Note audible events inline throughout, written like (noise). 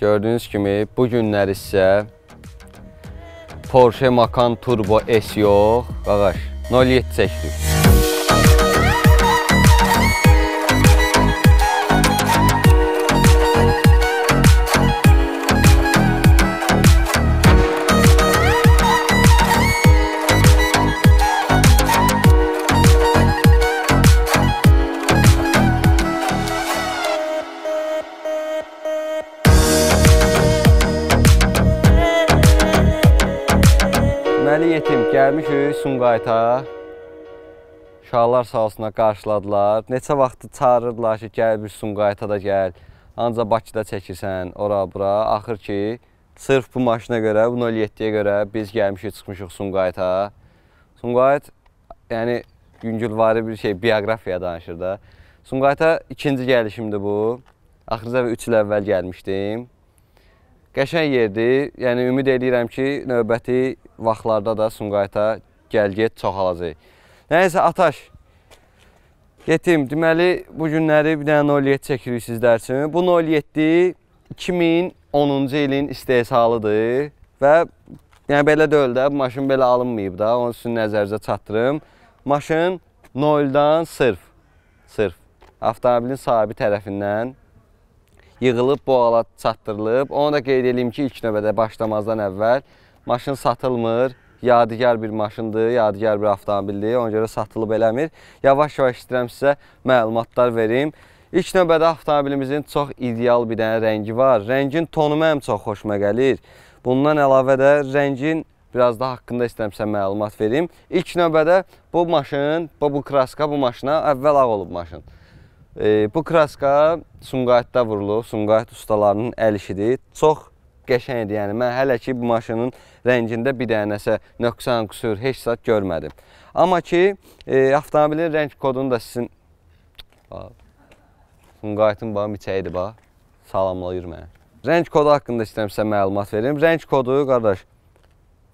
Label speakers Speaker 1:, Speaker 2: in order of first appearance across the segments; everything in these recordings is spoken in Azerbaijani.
Speaker 1: Gördüyünüz kimi bu günləri sizə Porsche Macan Turbo S yox, qaqaş, 07 çəkdik. Yetim gəlmişik Sumqayıta. Uşaqlar sağ olsunlar qarşıladılar. Neçə vaxtı çağırırdılar ki, gəl bir Sumqayıta da gəl. Ancaq Bakıda çəkirsən, ora bura. Axır ki, sırf bu maşına görə, bu 07-yə görə biz gəlmişik, çıxmışıq Sumqayıta. Sumqayıt, yəni yüngülvari bir şey, bioqrafiya danışır da. Sumqayıta ikinci gəlişimdir bu. Axırıca 3 il əvvəl gəlmişdim. Qəşəng yerdir. Yəni ümid edirəm ki, növbəti vaxtlarda da Sumqayıta gəl-get çoxalacaq. Nəysə Ataş. Yetim, deməli bu günləri bir dənə 07 çəkirik sizlər üçün. Bu 07 2010-cu ilin istehsalıdır və yəni belə deyil də, bu maşın belə alınmayıb da, onu sizin nəzərinizə çatdırım. Maşın 0-dan sırf, sırf avtomobilin sahibi tərəfindən yığılıb bu ala çatdırılıb. Onu da qeyd edeyim ki, ilk növbədə başlamazdan əvvəl maşın satılmır. Yadigar bir maşındır, yadigar bir avtomobildir. Ona görə satılıb eləmir. Yavaş-yavaş istəyirəm sizə məlumatlar verim. İlk növbədə avtomobilimizin çox ideal bir dənə rəngi var. Rəngin tonu mənim çox xoşuma gəlir. Bundan əlavə də rəngin biraz da haqqında istəyirəm sizə məlumat verim. İlk növbədə bu maşın, bu, bu kraska bu maşına əvvəl ağ olub maşın. Bu kraska Sumqayıtda vurulub, Sumqayıt ustalarının əl işidir. Çox qəşəngdir, yəni mən hələ ki bu maşının rəngində bir dənəsə nöqsan, qüsur, heç zat görmədim. Amma ki, e, avtomobilin rəng kodunu da sizin Sumqayıtın bax miçəyidir bax. Salamlayır mənə. Rəng kodu haqqında istəyirəm sizə məlumat verim. Rəng kodu qardaş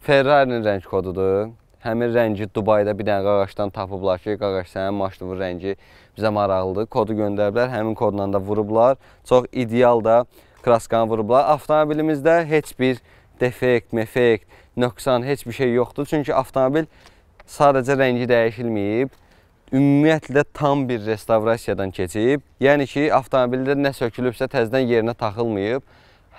Speaker 1: Ferrari-nin rəng kodudur. Həmin rəngi Dubayda bir dənə qaqaşdan tapıblar ki, qaqaş sənin maşının rəngi bizə maraqlıdır. Kodu göndəriblər, həmin kodla da vurublar. Çox ideal da kraskanı vurublar. Avtomobilimizdə heç bir defekt, mefekt, nöqsan, heç bir şey yoxdur. Çünki avtomobil sadəcə rəngi dəyişilməyib. Ümumiyyətlə tam bir restavrasiyadan keçib. Yəni ki, avtomobildə nə sökülübsə təzədən yerinə taxılmayıb.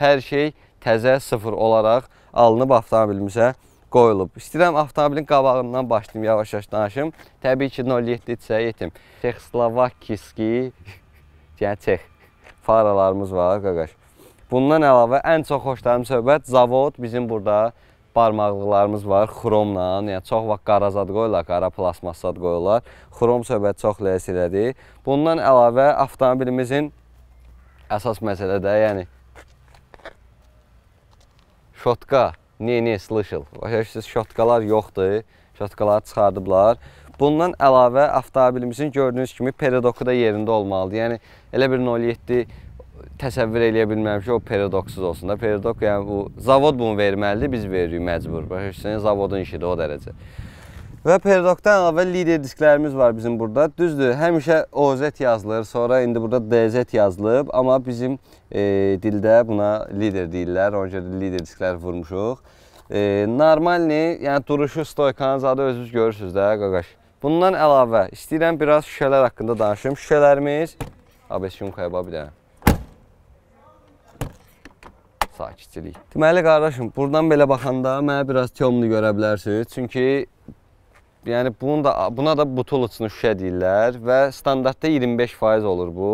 Speaker 1: Hər şey təzə, sıfır olaraq alınıb avtomobilimizə qoyulub. İstəyirəm avtomobilin qabağından başlayım, yavaş-yavaş danışım. Təbii ki, 07-dirsə yetim. Çexslovakiski, (laughs) yəni Çex faralarımız var, qaqaş. Bundan əlavə ən çox xoşladığım söhbət zavod bizim burada barmaqlıqlarımız var xromla. Yəni çox vaxt qara zad qoyurlar, qara plasmas zad qoyurlar. Xrom söhbət çox ləsilədir. Bundan əlavə avtomobilimizin əsas məsələ də, yəni şotka ne-ne slışıl. Başa şotkalar yoxdur. Şotkaları çıxardıblar. Bundan əlavə avtomobilimizin gördüyünüz kimi peridoku da yerində olmalıdır. Yəni elə bir 07 təsəvvür eləyə bilmirəm ki, o peridoksuz olsun da. Peridok yəni bu zavod bunu verməlidir, biz veririk məcbur. Başa düşürsünüz? Zavodun işidir o dərəcə. Və peridokdan əlavə lider disklərimiz var bizim burada. Düzdür, həmişə OZ yazılır, sonra indi burada DZ yazılıb, amma bizim e, dildə buna lider deyirlər. Ona görə lider diskləri vurmuşuq. E, normalni, yəni duruşu, stoykanın zadı özünüz görürsünüz də, qaqaş. Bundan əlavə istəyirəm biraz şüşələr haqqında danışım. Şüşələrimiz ABS yumkaya bax bir dənə. Sakitçilik. Deməli qardaşım, buradan belə baxanda mənə biraz temli görə bilərsiniz. Çünki yəni bunun da buna da butulçunu şüşə deyirlər və standartda 25% olur bu.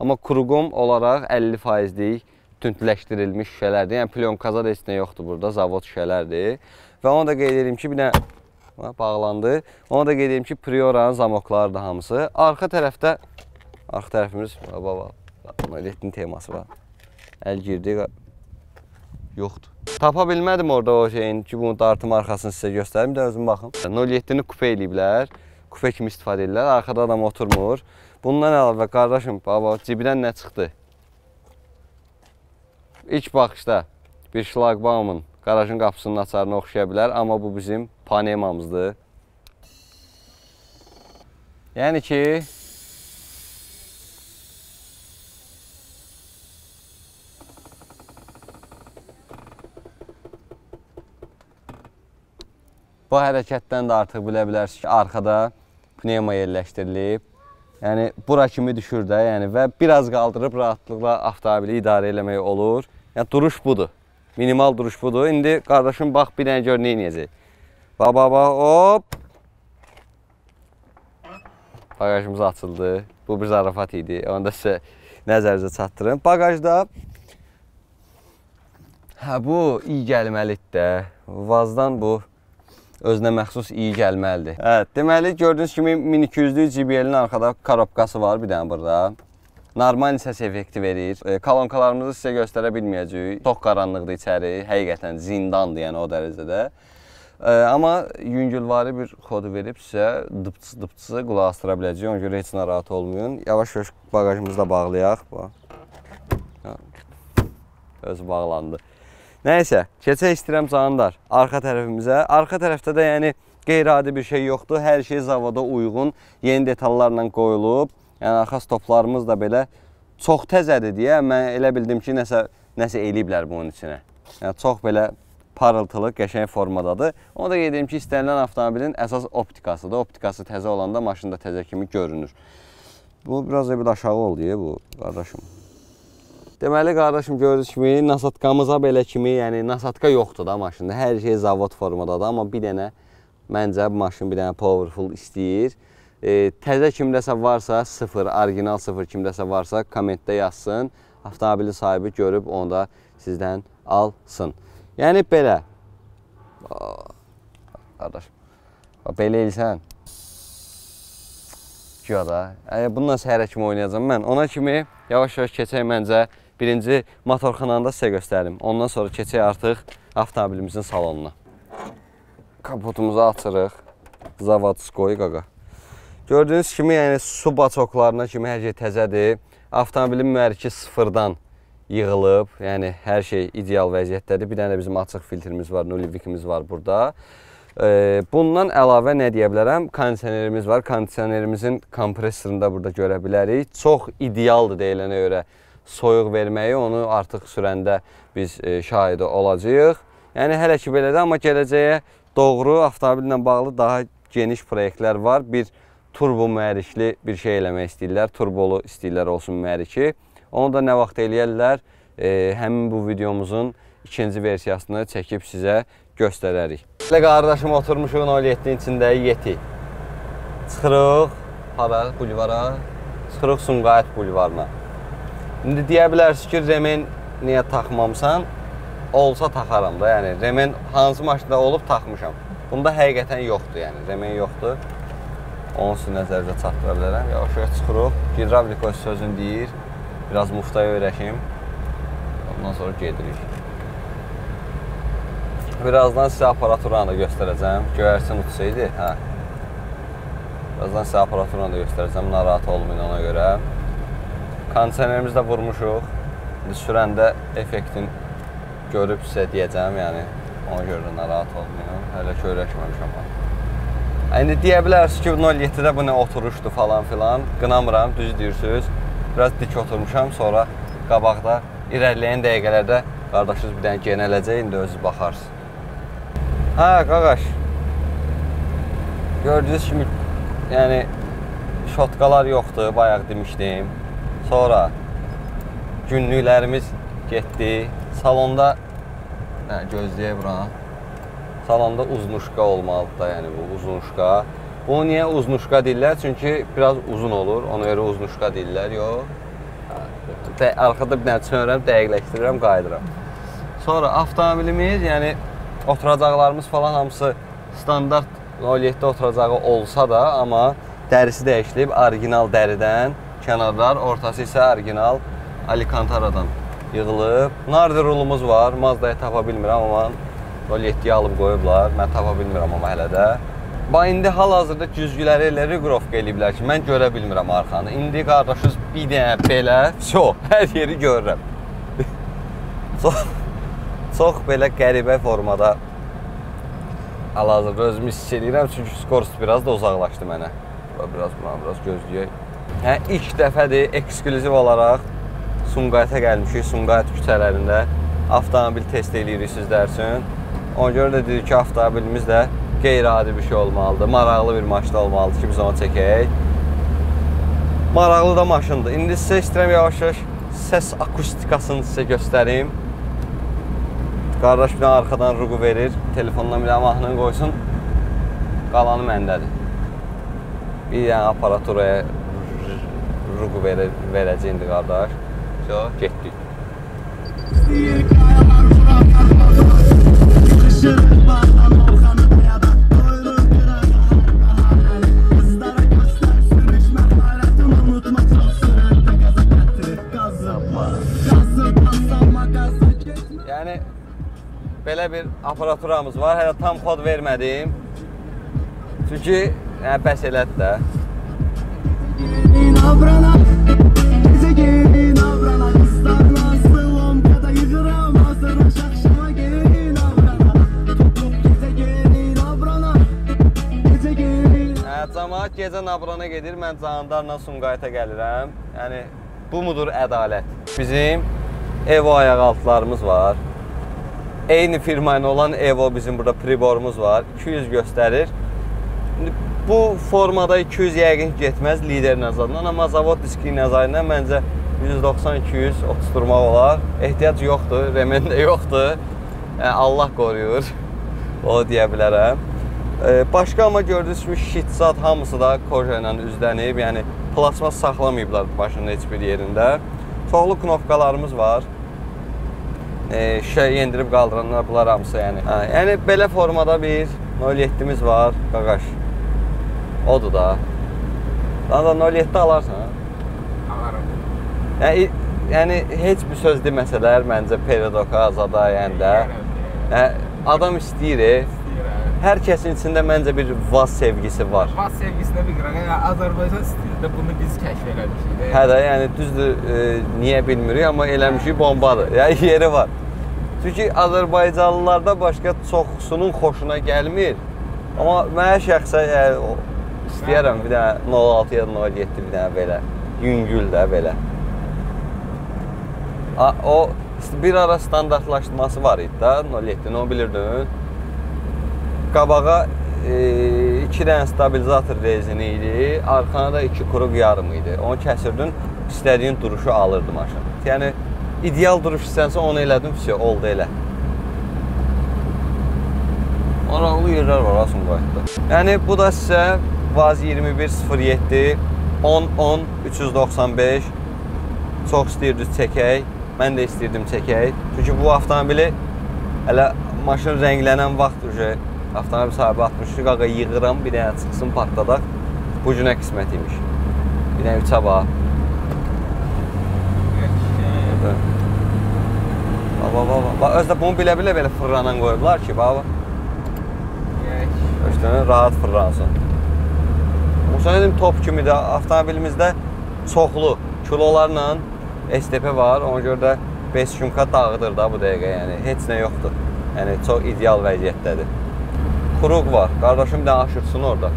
Speaker 1: Amma kuruqum olaraq 50%lik tündləşdirilmiş şüşələrdir. Yəni plyonkazad heç nə yoxdur burada, zavod şüşələrdir. Və onu da qeyd edim ki, bir dənə bağlandı. Onu da qeyd edim ki, Prioranın zamoklarıdır hamısı. Arxa tərəfdə arxa tərəfimiz baba Moletin teması var. Əl girdi yoxdur. Tapa bilmədim orada o şeyin ki, bunu dartım arxasını sizə göstərim. Də özüm baxım. 07-ni kupe eləyiblər. Kupe kimi istifadə edirlər. Arxada adam oturmur. Bundan əlavə qardaşım, baba cibindən nə çıxdı? İlk baxışda bir şlaqbaumın qarajın qapısının açarına oxşaya bilər, amma bu bizim panemamızdır. Yəni ki, Bu hərəkətdən də artıq bilə bilərsiniz ki, arxada pnevma yerləşdirilib. Yəni bura kimi düşür də, yəni və biraz qaldırıb rahatlıqla avtomobili idarə eləmək olur. Yəni duruş budur. Minimal duruş budur. İndi qardaşım bax bir dənə gör nə edəcək. Bax bax bax hop. Bagajımız açıldı. Bu bir zarafat idi. Onu da sizə nəzərinizə çatdırım. Bagajda Hə bu iyi gəlməlidir də. Vazdan bu özünə məxsus iyi gəlməlidir. Hə, deməli gördüyünüz kimi 1200-lük JBL-in arxada korobkası var bir dənə burada. Normal səs effekti verir. E, kolonkalarımızı sizə göstərə bilməyəcəyik. Çox qaranlıqdır içəri. Həqiqətən zindandır, yəni o dərəcədə. E, amma yüngülvari bir kodu verib sizə dıpçı dıpçı qulaq astıra biləcək. Ona görə heç narahat olmayın. Yavaş-yavaş bagajımızı da bağlayaq. Bax. Özü bağlandı. Nəysə, keçək istəyirəm canlar arxa tərəfimizə. Arxa tərəfdə də yəni qeyri-adi bir şey yoxdur. Hər şey zavoda uyğun, yeni detallarla qoyulub. Yəni arxa stoplarımız da belə çox təzədir deyə mən elə bildim ki, nəsə nəsə eləyiblər bunun içinə. Yəni çox belə parıltılı, qəşəng formadadır. Onu da qeyd edim ki, istənilən avtomobilin əsas optikasıdır. Optikası təzə olanda maşında təzə kimi görünür. Bu biraz da bir aşağı oldu bu qardaşım. Deməli qardaşım gördüyünüz kimi nasatkamıza belə kimi, yəni nasatka yoxdur da maşında. Hər şey zavod formadadır, amma bir dənə məncə maşın bir dənə powerful istəyir. E, təzə kimdəsə varsa, sıfır, orijinal sıfır kimdəsə varsa kommentdə yazsın. Avtomobili sahibi görüb onu da sizdən alsın. Yəni belə. Qardaş. Belə elsən. Güya da. Bununla səhərə kimi oynayacağam mən. Ona kimi yavaş-yavaş keçək məncə birinci motorxananı da sizə göstərim. Ondan sonra keçək artıq avtomobilimizin salonuna. Kapotumuzu açırıq. Zavodskoy qaqa. Gördüyünüz kimi, yəni su baçoklarına kimi hər şey təzədir. Avtomobilin mühərriki sıfırdan yığılıb. Yəni hər şey ideal vəziyyətdədir. Bir dənə də bizim açıq filtrimiz var, nullivikimiz var burada. Bundan əlavə nə deyə bilərəm? Kondisionerimiz var. Kondisionerimizin kompressorunu da burada görə bilərik. Çox idealdır deyilənə görə soyuq verməyi, onu artıq sürəndə biz e, şahidi olacağıq. Yəni hələ ki belədir, amma gələcəyə doğru avtomobillə bağlı daha geniş proyektlər var. Bir turbo mühərrikli bir şey eləmək istəyirlər, turbolu istəyirlər olsun mühərriki. Onu da nə vaxt eləyərlər, e, həmin bu videomuzun ikinci versiyasını çəkib sizə göstərərik. Elə qardaşım oturmuşuq 07-nin içində Yeti. Çıxırıq hara, bulvara, çıxırıq Sumqayıt bulvarına. İndi deyə bilərsiniz ki, remen niyə taxmamısan? Olsa taxaram da, yəni remen hansı maşında olub taxmışam. Bunda həqiqətən yoxdur, yəni remen yoxdur. Onu sizin nəzərinizə çatdıra bilərəm. Yavaş-yavaş çıxırıq. Gidravlik öz sözünü deyir. Biraz muftaya öyrəşim. Ondan sonra gedirik. Birazdan sizə aparaturanı da göstərəcəm. Göyərsin uçsaydı, hə. Birazdan sizə aparaturanı da göstərəcəm. Narahat olmayın ona görə. Kondisionerimizi də vurmuşuq. İndi sürəndə effektin görüb sizə deyəcəm, yəni ona görə də narahat olmayın. Hələ ki öyrəşməmişəm. İndi deyə bilərsiniz ki, 07-də bu nə oturuşdu falan filan. Qınamıram, düz deyirsiniz. Biraz dik oturmuşam, sonra qabaqda irəliləyən dəqiqələrdə qardaşınız bir dənə genələcək, indi özünüz baxarsınız. Hə, qaqaş. Gördüyünüz kimi, yəni şotkalar yoxdur, bayaq demişdim. Sonra günlüklərimiz getdi. Salonda hə, gözləyə bura. Salonda uznuşka olmalıdır da, yəni bu uznuşka. Bunu niyə uznuşka deyirlər? Çünki biraz uzun olur. Ona görə uznuşka deyirlər. Yox. Də, arxada bir dənə çönürəm, dəqiqləşdirirəm, qayıdıram. Sonra avtomobilimiz, yəni oturacaqlarımız falan hamısı standart 07 oturacağı olsa da, amma dərisi dəyişilib orijinal dəridən kənarlar, ortası isə orijinal Alicantaradan yığılıb. Nardi rulumuz var. Mazda'ya tapa bilmirəm, amma 07-yə alıb qoyublar. Mən tapa bilmirəm amma hələ də. Bax indi hal-hazırda güzgüləri elə reqrovka eləyiblər ki, mən görə bilmirəm arxanı. İndi qardaşız bir dənə belə, (laughs) vso, hər yeri görürəm. (laughs) çox, çox belə qəribə formada hal-hazırda özümü hiss edirəm, çünki skors biraz da uzaqlaşdı mənə. Biraz buna biraz gözləyək. Hə, ilk dəfədir ekskluziv olaraq Sumqayıta gəlmişik, Sumqayıt küçələrində avtomobil test eləyirik sizlər üçün. Ona görə də dedik ki, avtomobilimiz də qeyri-adi bir şey olmalıdır. Maraqlı bir maşın olmalıdır ki biz onu çəkək. Maraqlı da maşındır. İndi sizə istəyirəm yavaş-yavaş səs akustikasını sizə göstərim. Qardaş bir arxadan ruqu verir. Telefondan bir mahnını qoysun. Qalanı məndədir. Bir dənə aparaturaya ruqu verir, verəcək indi qardaş. Yo, getdik. Yəni belə bir aparaturamız var. Hələ tam kod vermədim. Çünki yəni, bəs elədir də. Cəmaət gecə Nabrana gedir, mən Candarla Sumqayıta gəlirəm. Yəni bu mudur ədalət? Bizim Evo ayaq altlarımız var. Eyni firma ilə olan Evo bizim burada priborumuz var. 200 göstərir. İndi bu formada 200 yəqin getməz lider nəzarindən, amma zavod diski nəzarindən məncə 190-200 oturtmaq olar. Ehtiyac yoxdur, remen də yoxdur. Yəni Allah qoruyur. (laughs) O deyə bilərəm. Ee, Başqa amma gördüyünüz kimi şit zat hamısı da koja ilə üzlənib. Yəni plasmas saxlamayıblar başının heç bir yerində. Çoxlu knopkalarımız var. Ee, şey yendirib qaldıranlar bunlar hamısı yəni. Hə, yəni belə formada bir 07-miz var, qaqaş. Odur da. Daha da 07 alarsan.
Speaker 2: Ağarım.
Speaker 1: Yəni, yəni heç bir söz deməsələr məncə Peridoka, Azada yəni də. Hə, adam istəyir. Hər kəsin içində məncə bir vaz sevgisi var.
Speaker 2: Vaz sevgisinə bir qırağa, yəni Azərbaycan stilində bunu biz kəşf eləmişik. də.
Speaker 1: Hə də, yəni düzdür, e, niyə bilmirik, amma eləmişik bombadır. Yəni (laughs) yeri var. Çünki Azərbaycanlılarda başqa çoxsunun xoşuna gəlmir. Amma mənə şəxsən yəni, istəyərəm bir dənə 06 ya da 07 bir dənə belə. Yüngül də belə. A, o bir ara standartlaşdırması var idi da 07-nin, onu bilirdin. Qabağa e, iki dənə stabilizator rezini idi, arxana da iki quruq yarım idi. Onu kəsirdin, istədiyin duruşu alırdı maşın. Yəni ideal duruş istənsə onu elədin, vəsə oldu elə. Maraqlı yerlər var Asumqayıtda. Yəni bu da sizə Vaz 2107 10 10 395 çox istəyirdiniz çəkək. Mən də istəyirdim çəkək. Çünki bu avtomobili hələ maşın rənglənən vaxt uje avtomobil sahibi atmış ki, qaqa yığıram, bir dənə çıxsın partladaq. Bu günə qismət imiş. Bir dənə üçə bax. Baba baba. Bax özdə bunu bilə-bilə belə fırlanan qoyublar ki, baba. Özdən rahat fırlansın. Musa dedim top kimi də avtomobilimizdə çoxlu kilolarla STP var. Ona görə də 5 şumka dağıdır da bu dəqiqə, yəni heç nə yoxdur. Yəni çox ideal vəziyyətdədir. Quruq var. Qardaşım bir dənə aşırsın orada.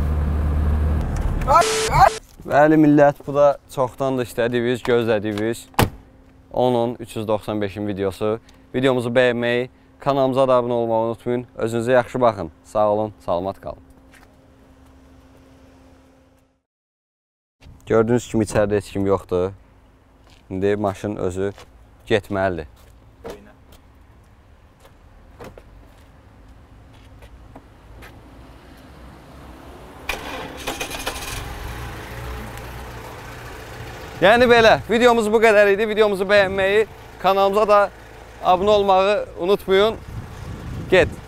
Speaker 1: Bəli millət, bu da çoxdandır istədiyiniz, gözlədiyiniz 10-un 395-in videosu. Videomuzu bəyənməyi, kanalımıza da abunə olmağı unutmayın. Özünüzə yaxşı baxın. Sağ olun, salamat qalın. Gördüyünüz kimi içəridə heç kim yoxdur. İndi maşın özü getməlidir. Yəni belə, videomuz bu qədər idi. Videomuzu bəyənməyi, kanalımıza da abunə olmağı unutmayın. Get.